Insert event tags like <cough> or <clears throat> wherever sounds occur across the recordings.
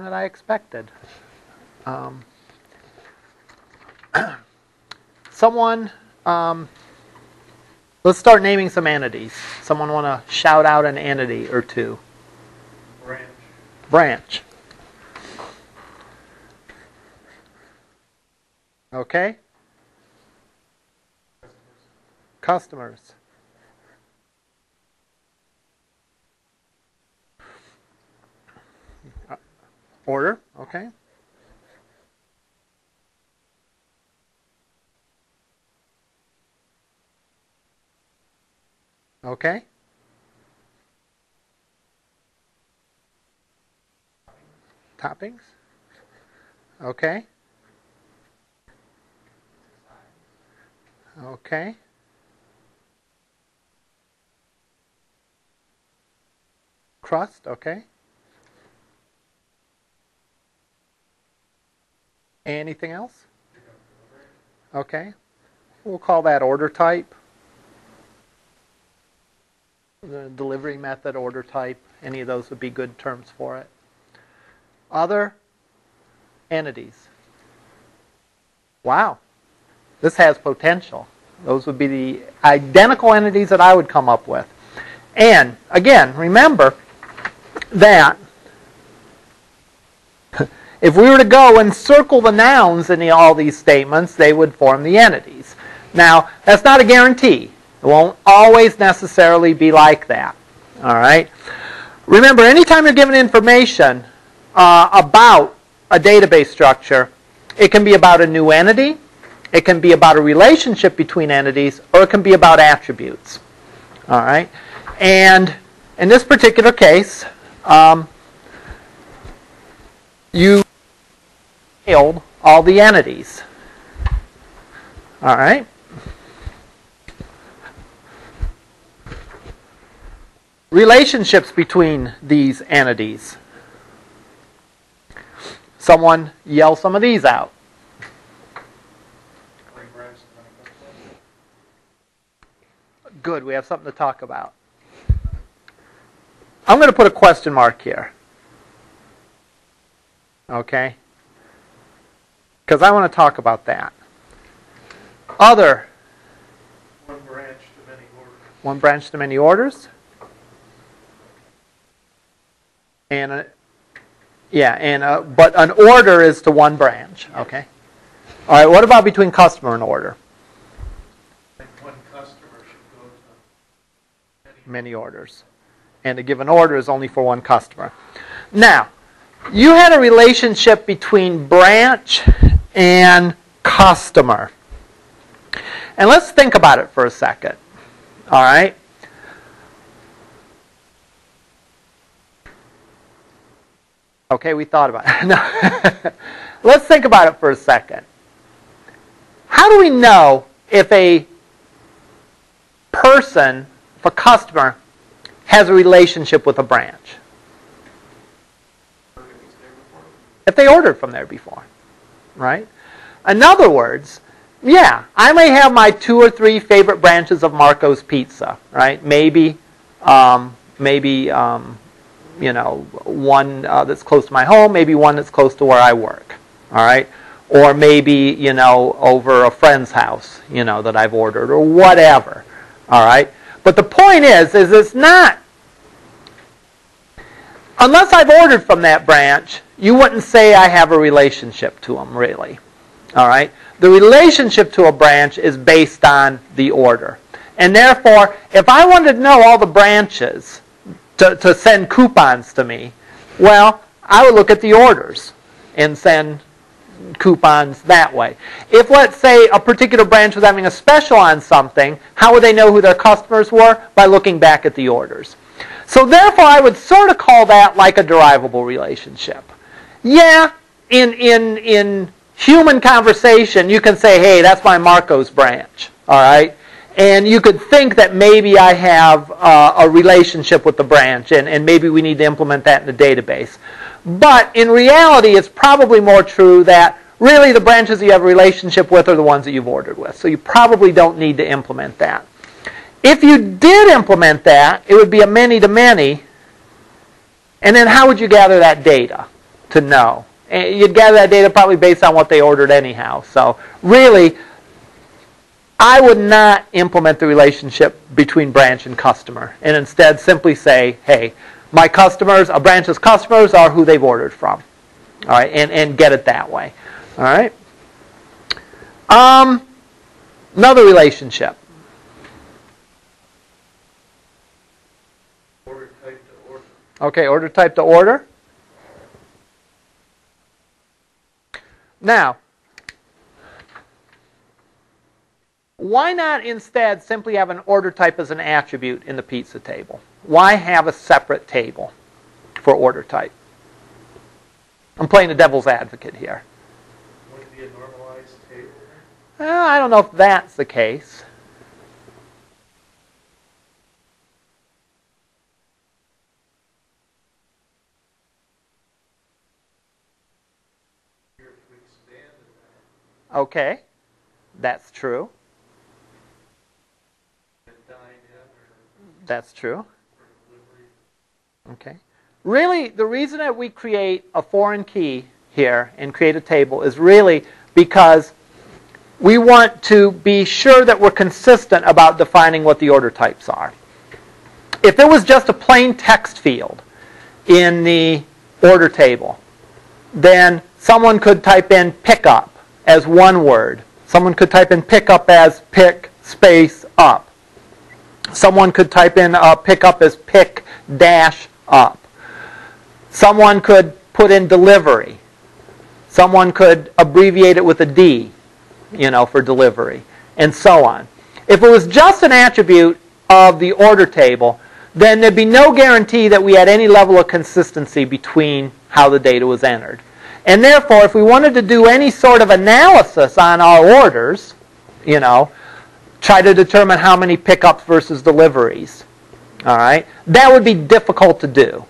that I expected. Um, <clears throat> someone, um, let's start naming some entities. Someone want to shout out an entity or two? Branch. Branch. Okay. Customers. Uh, Order, okay. Okay. Toppings? Okay. Okay. Crust, okay. Anything else? Okay. We'll call that order type. The delivery method, order type, any of those would be good terms for it. Other entities. Wow. This has potential. Those would be the identical entities that I would come up with. And again, remember that if we were to go and circle the nouns in the, all these statements, they would form the entities. Now, that's not a guarantee. It won't always necessarily be like that. All right? Remember, anytime you're given information uh, about a database structure, it can be about a new entity, it can be about a relationship between entities, or it can be about attributes. All right? And in this particular case, um, you all the entities. All right? Relationships between these entities. Someone yell some of these out. Good, we have something to talk about. I'm going to put a question mark here. Okay? Because I want to talk about that. Other, One branch to many orders. one branch to many orders. And a, yeah, and a, but an order is to one branch. Okay. All right. What about between customer and order? One customer should go to many. many orders. And a given order is only for one customer. Now, you had a relationship between branch and customer. And let's think about it for a second. All right? Okay, we thought about it. <laughs> Let's think about it for a second. How do we know if a person, if a customer, has a relationship with a branch? If they ordered from there before, right? In other words, yeah, I may have my two or three favorite branches of Marco's Pizza, right? Maybe, um, maybe, um, you know, one uh, that's close to my home, maybe one that's close to where I work, all right? Or maybe, you know, over a friend's house, you know, that I've ordered, or whatever, all right? But the point is, is it's not unless I've ordered from that branch, you wouldn't say I have a relationship to them, really. All right? The relationship to a branch is based on the order. And therefore, if I wanted to know all the branches to, to send coupons to me, well, I would look at the orders and send coupons that way. If, let's say, a particular branch was having a special on something, how would they know who their customers were? By looking back at the orders. So therefore, I would sort of call that like a derivable relationship. Yeah, in, in, in human conversation, you can say, hey, that's my Marcos branch, all right? And you could think that maybe I have uh, a relationship with the branch, and, and maybe we need to implement that in the database. But in reality, it's probably more true that really the branches you have a relationship with are the ones that you've ordered with. So you probably don't need to implement that. If you did implement that, it would be a many to many. And then how would you gather that data? To know. And you'd gather that data probably based on what they ordered anyhow. So really, I would not implement the relationship between branch and customer and instead simply say, hey, my customers, a branch's customers are who they've ordered from. All right, and, and get it that way. All right. Um, another relationship. Order type to order. Okay, order type to order. Now, why not instead simply have an order type as an attribute in the pizza table? Why have a separate table for order type? I'm playing the devil's advocate here. Wouldn't it be a normalized table? Well, I don't know if that's the case. Here, if we expanded that Okay, that's true. That's true. Okay. Really, the reason that we create a foreign key here and create a table is really because we want to be sure that we're consistent about defining what the order types are. If it was just a plain text field in the order table, then someone could type in pickup as one word. Someone could type in pickup as pick space up. Someone could type in uh, pickup as pick dash up. Someone could put in delivery. Someone could abbreviate it with a D, you know, for delivery, and so on. If it was just an attribute of the order table, then there'd be no guarantee that we had any level of consistency between how the data was entered. And therefore, if we wanted to do any sort of analysis on our orders, you know, try to determine how many pickups versus deliveries, all right, that would be difficult to do.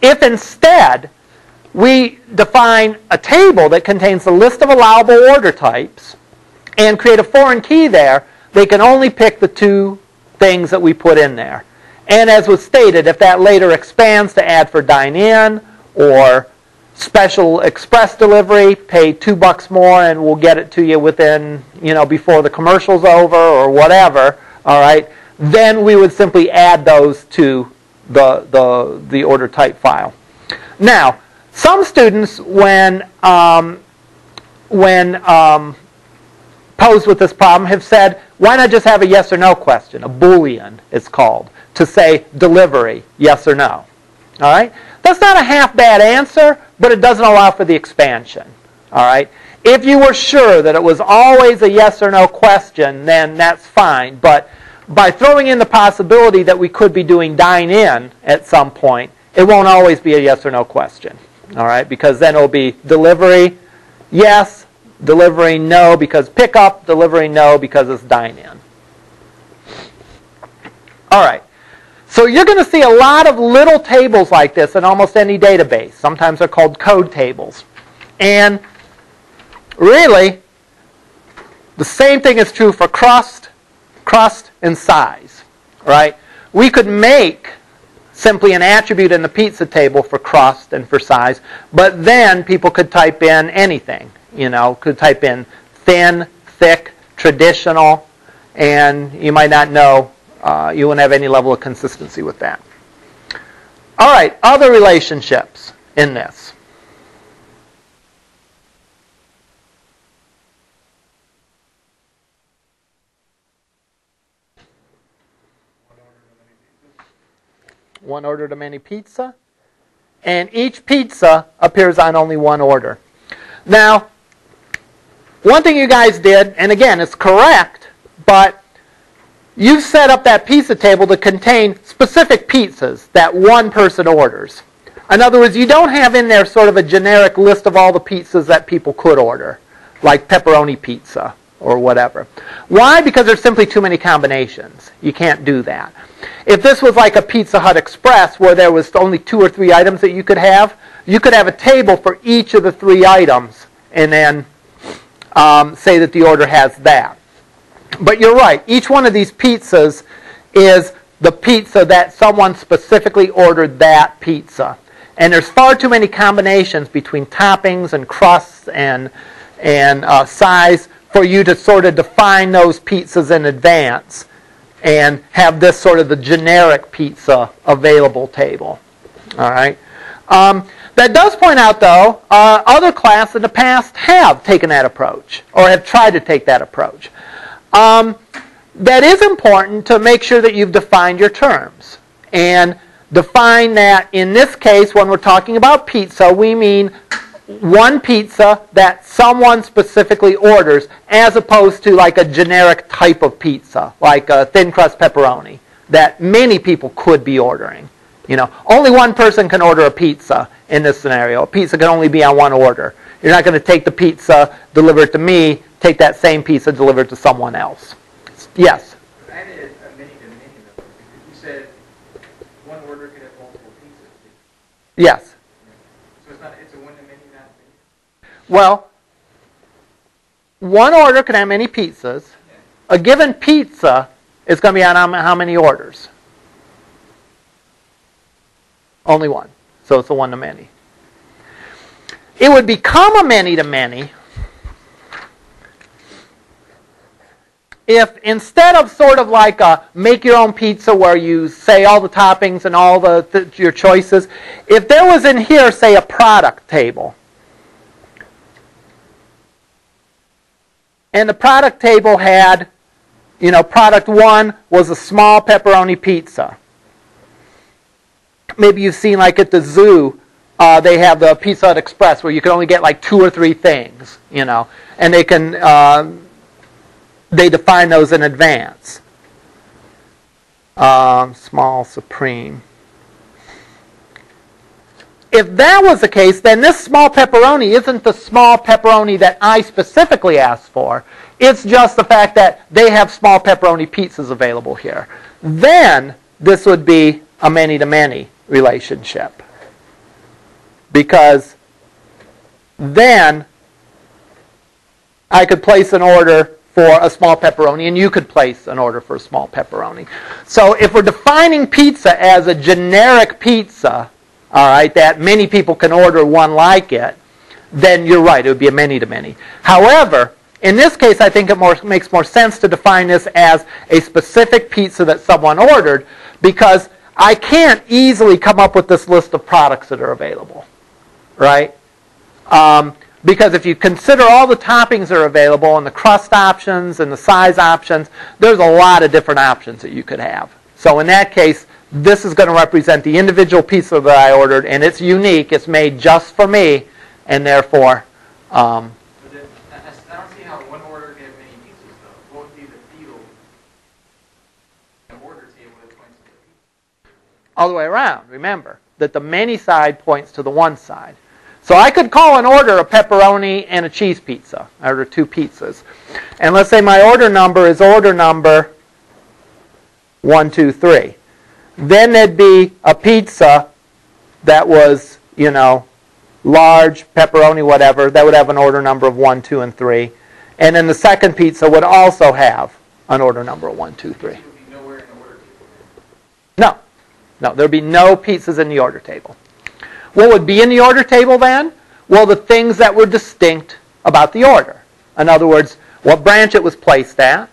If instead we define a table that contains the list of allowable order types and create a foreign key there, they can only pick the two things that we put in there. And as was stated, if that later expands to add for dine in or special express delivery, pay two bucks more and we'll get it to you within, you know, before the commercial's over or whatever, all right, then we would simply add those to the, the, the order type file. Now, some students, when, um, when um, posed with this problem, have said, why not just have a yes or no question? A Boolean, it's called, to say delivery, yes or no. All right? That's not a half bad answer, but it doesn't allow for the expansion. All right? If you were sure that it was always a yes or no question, then that's fine. But by throwing in the possibility that we could be doing dine in at some point, it won't always be a yes or no question. All right? Because then it'll be delivery, yes, delivery, no, because pickup, delivery, no, because it's dine in. All right. So you're going to see a lot of little tables like this in almost any database. Sometimes they're called code tables. And really, the same thing is true for crust, crust, and size. Right? We could make simply an attribute in the pizza table for crust and for size, but then people could type in anything. You know, could type in thin, thick, traditional, and you might not know uh, you wouldn't have any level of consistency with that. All right, other relationships in this. One order to many pizza, and each pizza appears on only one order. Now, one thing you guys did, and again, it's correct, but you set up that pizza table to contain specific pizzas that one person orders. In other words, you don't have in there sort of a generic list of all the pizzas that people could order, like pepperoni pizza or whatever. Why? Because there's simply too many combinations. You can't do that. If this was like a Pizza Hut Express where there was only two or three items that you could have, you could have a table for each of the three items and then um, say that the order has that. But you're right. Each one of these pizzas is the pizza that someone specifically ordered that pizza. And there's far too many combinations between toppings and crusts and, and uh, size for you to sort of define those pizzas in advance and have this sort of the generic pizza available table. All right. Um, that does point out, though, uh, other class in the past have taken that approach or have tried to take that approach. Um, that is important to make sure that you've defined your terms and define that in this case, when we're talking about pizza, we mean one pizza that someone specifically orders as opposed to like a generic type of pizza, like a thin crust pepperoni that many people could be ordering. You know, only one person can order a pizza in this scenario. A pizza can only be on one order. You're not going to take the pizza, deliver it to me, take that same pizza, deliver it to someone else. Yes? I a to many though, you said one order could have multiple pizzas. Yes. So it's not, it's a one to many, not many. Well, one order can have many pizzas. A given pizza is going to be on how how many orders? Only one. So it's a one to many. It would become a many to many if instead of sort of like a make your own pizza where you say all the toppings and all the, your choices, if there was in here say a product table. And the product table had, you know, product one was a small pepperoni pizza. Maybe you've seen like at the zoo, uh, they have the Pizza Hut Express where you can only get like two or three things, you know, and they can uh, they define those in advance. Um, small supreme. If that was the case, then this small pepperoni isn't the small pepperoni that I specifically asked for. It's just the fact that they have small pepperoni pizzas available here. Then this would be a many to many relationship. Because then I could place an order for a small pepperoni, and you could place an order for a small pepperoni. So if we're defining pizza as a generic pizza, all right, that many people can order one like it, then you're right, it would be a many to many. However, in this case, I think it more, makes more sense to define this as a specific pizza that someone ordered because I can't easily come up with this list of products that are available, right? Um, because if you consider all the toppings that are available and the crust options and the size options, there's a lot of different options that you could have. So in that case, this is going to represent the individual pizza that I ordered, and it's unique. It's made just for me, and therefore, um, then, I, I don't see how one order could have many pizzas though. What would be the field? Order table that points to the pizza. all the way around. Remember that the many side points to the one side. So I could call an order a pepperoni and a cheese pizza. I order two pizzas. And let's say my order number is order number one, two, three. Then there'd be a pizza that was, you know, large, pepperoni, whatever, that would have an order number of one, two, and three. And then the second pizza would also have an order number of one, two, three. It would be nowhere in the order table. No. No, there'd be no pizzas in the order table. What would be in the order table then? Well, the things that were distinct about the order. In other words, what branch it was placed at,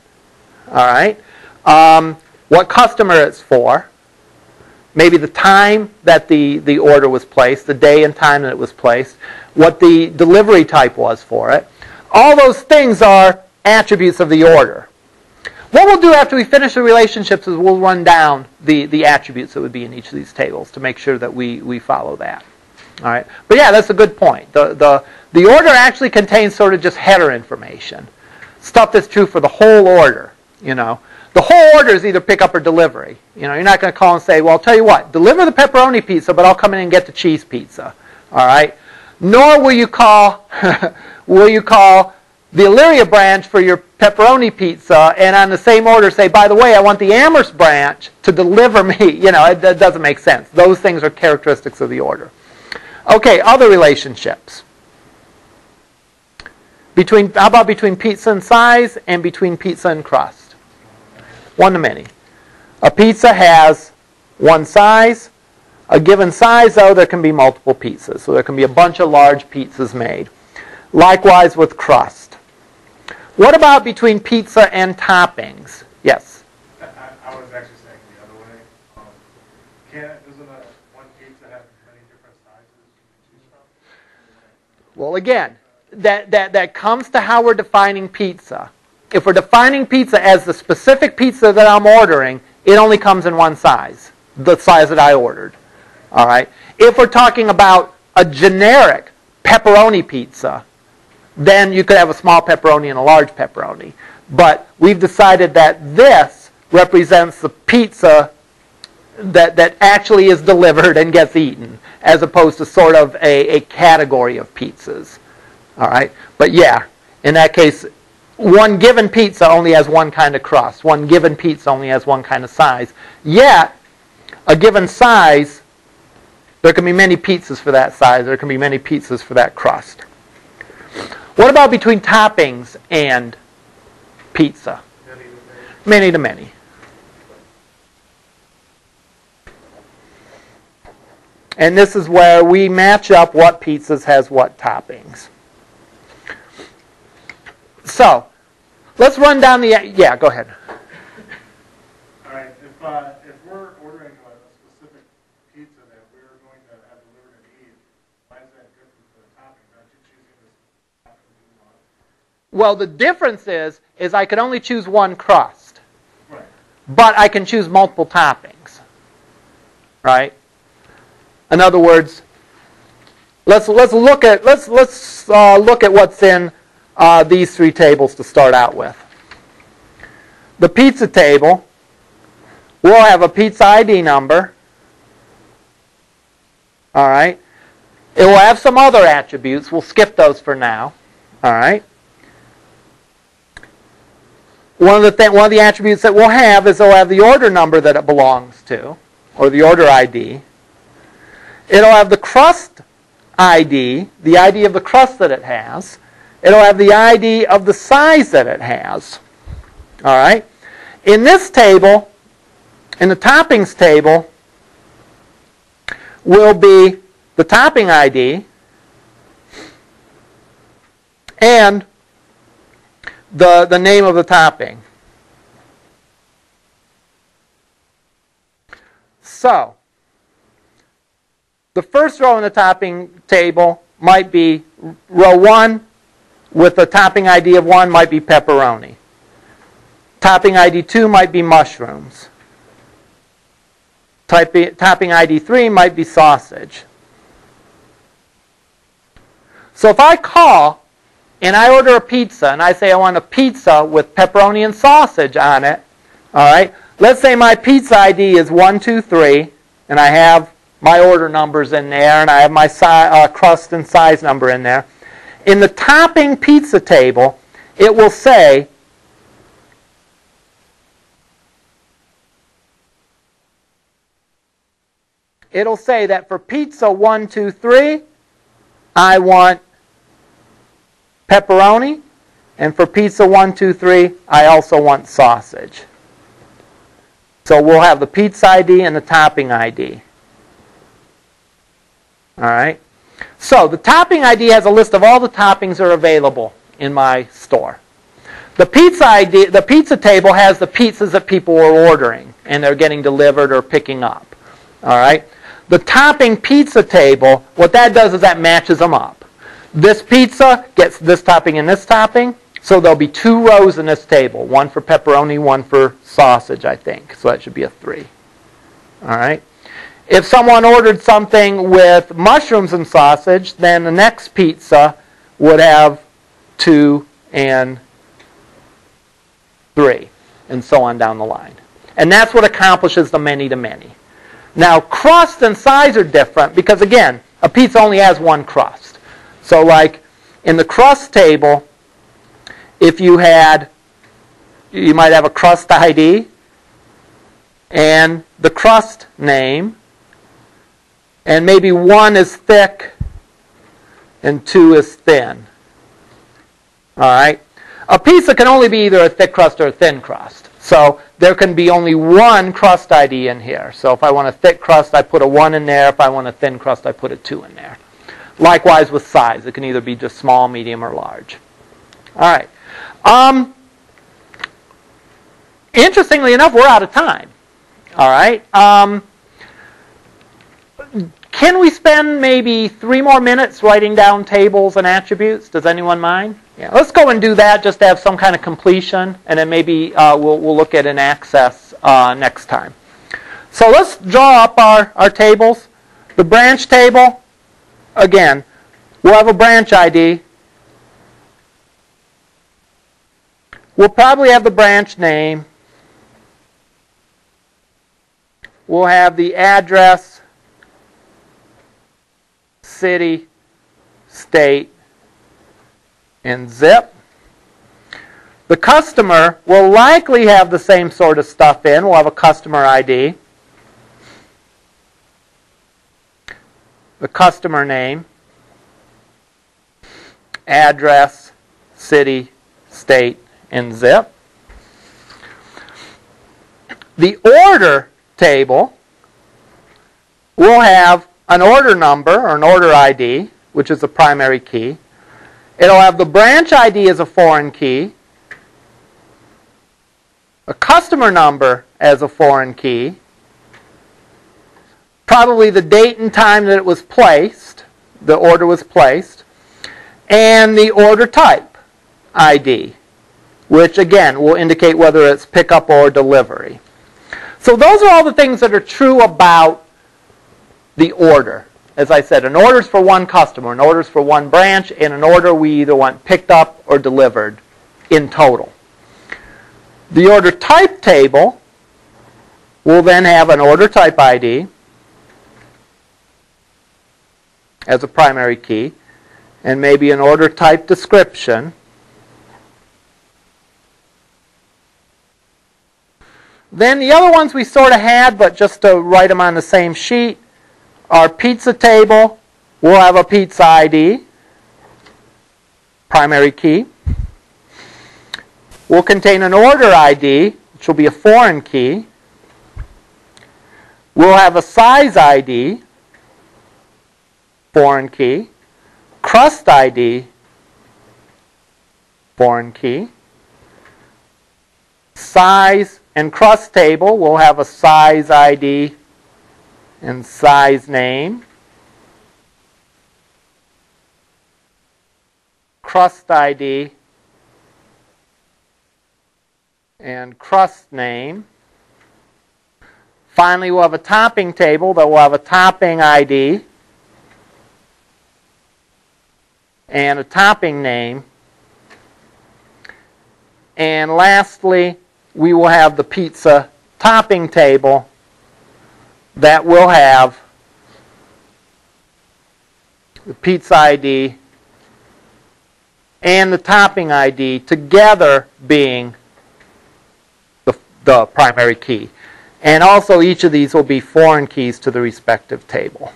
all right, um, what customer it's for, maybe the time that the, the order was placed, the day and time that it was placed, what the delivery type was for it. All those things are attributes of the order. What we'll do after we finish the relationships is we'll run down the, the attributes that would be in each of these tables to make sure that we, we follow that. All right. But yeah, that's a good point. The, the, the order actually contains sort of just header information. Stuff that's true for the whole order, you know. The whole order is either pick up or delivery. You know, you're not going to call and say, well, I'll tell you what, deliver the pepperoni pizza, but I'll come in and get the cheese pizza. All right. Nor will you call, <laughs> will you call the Elyria branch for your pepperoni pizza, and on the same order say, by the way, I want the Amherst branch to deliver <laughs> me. You know, it, it doesn't make sense. Those things are characteristics of the order. Okay, other relationships. Between, how about between pizza and size and between pizza and crust? One to many. A pizza has one size. A given size, though, there can be multiple pizzas. So there can be a bunch of large pizzas made. Likewise with crust. What about between pizza and toppings? Yes. I, I- was actually saying the other way. Um, Can't, doesn't a, one pizza have many different sizes you can choose from? Well, again, that, that, that comes to how we're defining pizza. If we're defining pizza as the specific pizza that I'm ordering, it only comes in one size, the size that I ordered. All right. If we're talking about a generic pepperoni pizza, then you could have a small pepperoni and a large pepperoni. But we've decided that this represents the pizza that, that actually is delivered and gets eaten, as opposed to sort of a, a category of pizzas. All right? But yeah, in that case, one given pizza only has one kind of crust. One given pizza only has one kind of size. Yet, a given size, there can be many pizzas for that size. There can be many pizzas for that crust. What about between toppings and pizza? Many to many. And this is where we match up what pizzas has what toppings. So, let's run down the. Yeah, go ahead. All right, if, uh, if we're ordering a a specific pizza that we're going to have delivered and eat, why is that different for the topping? Aren't you choosing this topping you want? Well, the difference is, is I can only choose one crust, Right. but I can choose multiple toppings. Right? In other words, let's let's look at let's let's uh, look at what's in uh, these three tables to start out with. The pizza table will have a pizza ID number. All right. It will have some other attributes. We'll skip those for now. All right. One of the th- one of the attributes that we'll have is it'll have the order number that it belongs to, or the order ID. It'll have the crust ID, the ID of the crust that it has. It'll have the ID of the size that it has. All right. In this table, in the toppings table, will be the topping ID and the, the name of the topping. So, the first row in the topping table might be row 1 with a topping ID of 1 might be pepperoni. Topping ID 2 might be mushrooms. Topping ID 3 might be sausage. So if I call and I order a pizza and I say I want a pizza with pepperoni and sausage on it, all right, let's say my pizza ID is 123 and I have my order numbers in there and I have my si- uh, crust and size number in there. In the topping pizza table, it will say it'll say that for pizza 123, I want pepperoni, and for pizza 123, I also want sausage. So we'll have the pizza ID and the topping ID. All right. So the topping ID has a list of all the toppings that are available in my store. The pizza ID, the pizza table has the pizzas that people are ordering and they're getting delivered or picking up. All right. The topping pizza table, what that does is that matches them up. This pizza gets this topping and this topping, so there'll be two rows in this table, one for pepperoni, one for sausage, I think. So that should be a 3. All right. If someone ordered something with mushrooms and sausage, then the next pizza would have 2 and 3, and so on down the line. And that's what accomplishes the many to many. Now, crust and size are different because, again, a pizza only has one crust. So, like in the crust table, if you had, you might have a crust ID and the crust name, and maybe one is thick and two is thin. All right? A pizza can only be either a thick crust or a thin crust. So there can be only one crust ID in here. So if I want a thick crust, I put a 1 in there. If I want a thin crust, I put a 2 in there. Likewise with size. It can either be just small, medium, or large. All right. Um, interestingly enough, we're out of time. All right. Um, can we spend maybe three more minutes writing down tables and attributes? Does anyone mind? Yeah, let's go and do that just to have some kind of completion, and then maybe uh, we'll, we'll look at an access uh, next time. So let's draw up our, our tables. The branch table, again, we'll have a branch ID. We'll probably have the branch name. We'll have the address, city, state, and zip. The customer will likely have the same sort of stuff in. We'll have a customer ID. The customer name, address, city, state, and zip. The order table will have an order number or an order ID, which is the primary key. It'll have the branch ID as a foreign key, a customer number as a foreign key, probably the date and time that it was placed, the order was placed, and the order type ID, which again will indicate whether it's pickup or delivery. So those are all the things that are true about the order. As I said, an order is for one customer, an order is for one branch, and an order we either want picked up or delivered in total. The order type table will then have an order type ID as a primary key, and maybe an order type description. Then the other ones we sort of had, but just to write them on the same sheet, our pizza table will have a pizza ID, primary key. Will contain an order ID, which will be a foreign key. We'll have a size ID, foreign key. Crust ID, foreign key. Size and crust table will have a size ID and size name. Crust ID and crust name. Finally, we'll have a topping table that will have a topping ID and a topping name. And lastly, we will have the pizza topping table that will have the pizza ID and the topping ID together being the, the primary key. And also each of these will be foreign keys to the respective table.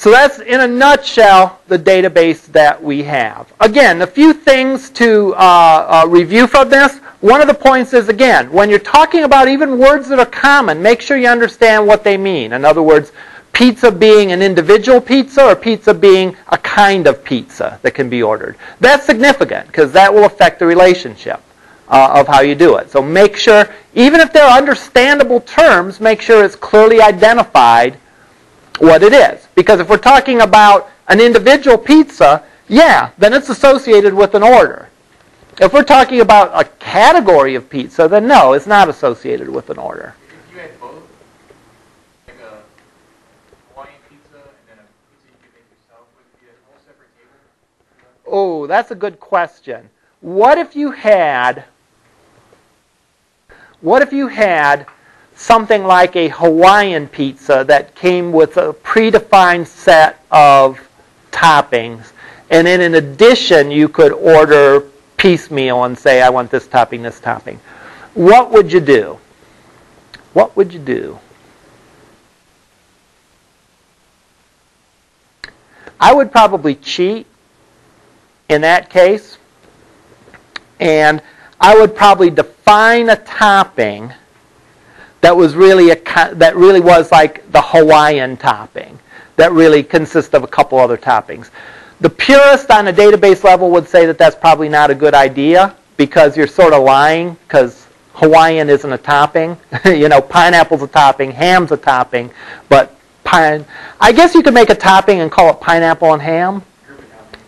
So that's, in a nutshell, the database that we have. Again, a few things to uh, uh, review from this. One of the points is, again, when you're talking about even words that are common, make sure you understand what they mean. In other words, pizza being an individual pizza or pizza being a kind of pizza that can be ordered. That's significant because that will affect the relationship uh, of how you do it. So make sure, even if they're understandable terms, make sure it's clearly identified what it is. Because if we're talking about an individual pizza, yeah, then it's associated with an order. If we're talking about a category of pizza, then no, it's not associated with an order. If you had both, like a Hawaiian pizza and then a pizza you could make yourself, would it be a whole separate table? Oh, that's a good question. What if you had what if you had something like a Hawaiian pizza that came with a predefined set of toppings. And then in addition, you could order piecemeal and say, I want this topping, this topping. What would you do? What would you do? I would probably cheat in that case And I would probably define a topping that was really a that really was like the Hawaiian topping that really consists of a couple other toppings. The purist on a database level would say that that's probably not a good idea because you're sort of lying because Hawaiian isn't a topping. <laughs> you know, pineapple's a topping, ham's a topping, but pine. I guess you could make a topping and call it pineapple and ham.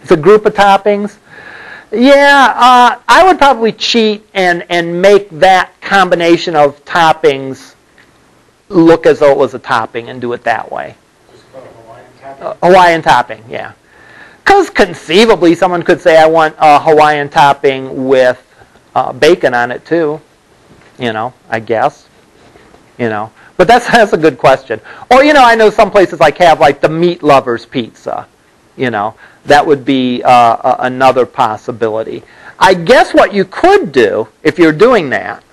It's a group of toppings. Yeah, uh, I would probably cheat and, and make that combination of toppings look as though it was a topping and do it that way. Just call it Hawaiian topping? Uh, Hawaiian topping, yeah. Because conceivably someone could say, I want a Hawaiian topping with uh, bacon on it too. You know, I guess. You know. But that's, <laughs> that's a good question. Or, you know, I know some places like have like the meat lovers pizza. You know, that would be uh, another possibility. I guess what you could do if you're doing that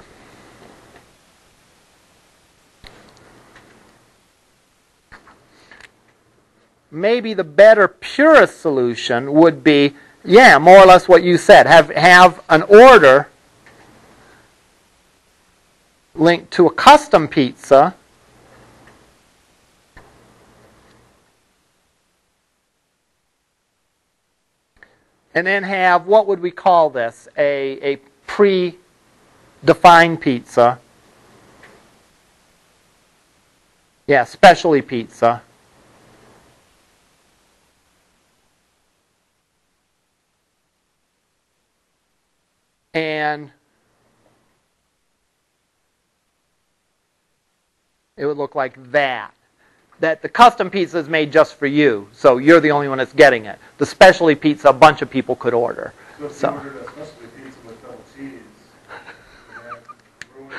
maybe the better purest solution would be yeah more or less what you said have have an order linked to a custom pizza and then have what would we call this? A, a pre-defined pizza. Yeah, specialty pizza. And it would look like that that the custom pizza is made just for you, so you're the only one that's getting it. The specialty pizza, a bunch of people could order. So if So- you ordered a specialty pizza with double cheese, would that ruin it?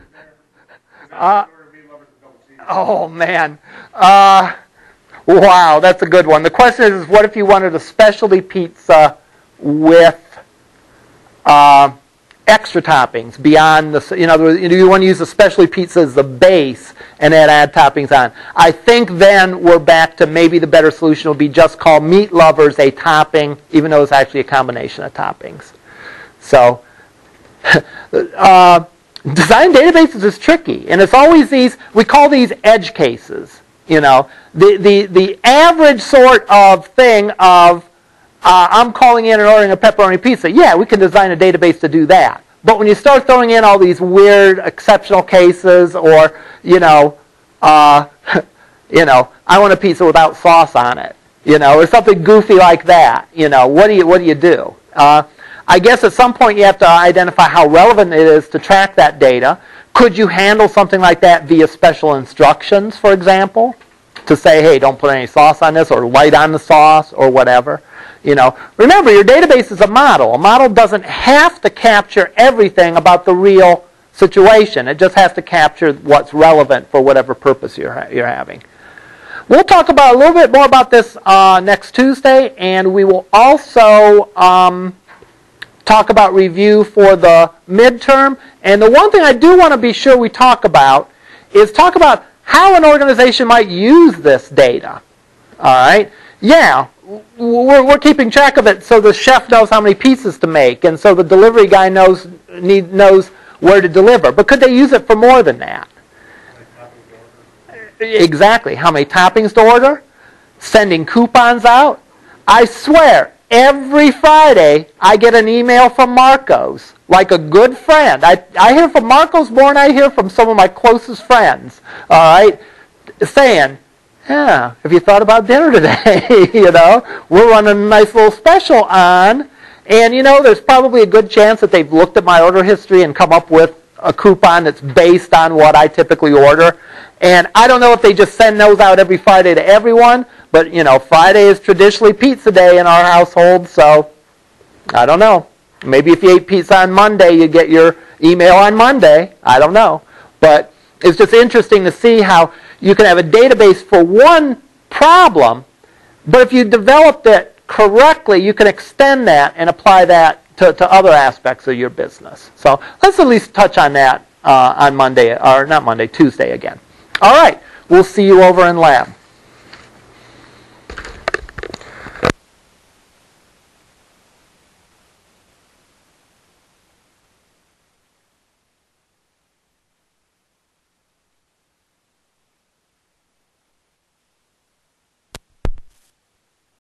Is <laughs> that Uh, order meat lovers with double cheese? Oh man, uh, wow, that's a good one. The question is, what if you wanted a specialty pizza with uh, extra toppings beyond the? In other words, you want to use the specialty pizza as the base and then add toppings on. I think then we're back to maybe the better solution would be just call meat lovers a topping, even though it's actually a combination of toppings. So. <laughs> uh, design databases is tricky, and it's always these. We call these edge cases. You know, the the the average sort of thing of uh, I'm calling in and ordering a pepperoni pizza. Yeah, we can design a database to do that. But when you start throwing in all these weird exceptional cases, or you know, uh, <laughs> you know, I want a pizza without sauce on it, you know, or something goofy like that. You know, what do you what do you do? Uh, I guess at some point you have to identify how relevant it is to track that data. Could you handle something like that via special instructions, for example, to say, hey, don't put any sauce on this, or light on the sauce, or whatever? You know, remember your database is a model. A model doesn't have to capture everything about the real situation. It just has to capture what's relevant for whatever purpose you're ha- you're having. We'll talk about a little bit more about this uh, next Tuesday, and we will also um, talk about review for the midterm. And the one thing I do want to be sure we talk about is talk about how an organization might use this data. All right? Yeah, we're, we're keeping track of it so the chef knows how many pizzas to make, and so the delivery guy knows need, knows where to deliver. But could they use it for more than that? Exactly. How many toppings to order? Sending coupons out? I swear, every Friday I get an email from Marcos, like a good friend. I, I hear from Marcos more than I hear from some of my closest friends, all right, saying, yeah, have you thought about dinner today? <laughs> you know, we're running a nice little special on. And, you know, there's probably a good chance that they've looked at my order history and come up with a coupon that's based on what I typically order. And I don't know if they just send those out every Friday to everyone, but, you know, Friday is traditionally pizza day in our household, so I don't know. Maybe if you ate pizza on Monday, you get your email on Monday. I don't know. But it's just interesting to see how you can have a database for one problem, but if you developed it correctly, you can extend that and apply that to, to other aspects of your business. So let's at least touch on that uh, on Monday, or not Monday, Tuesday again. All right, we'll see you over in lab.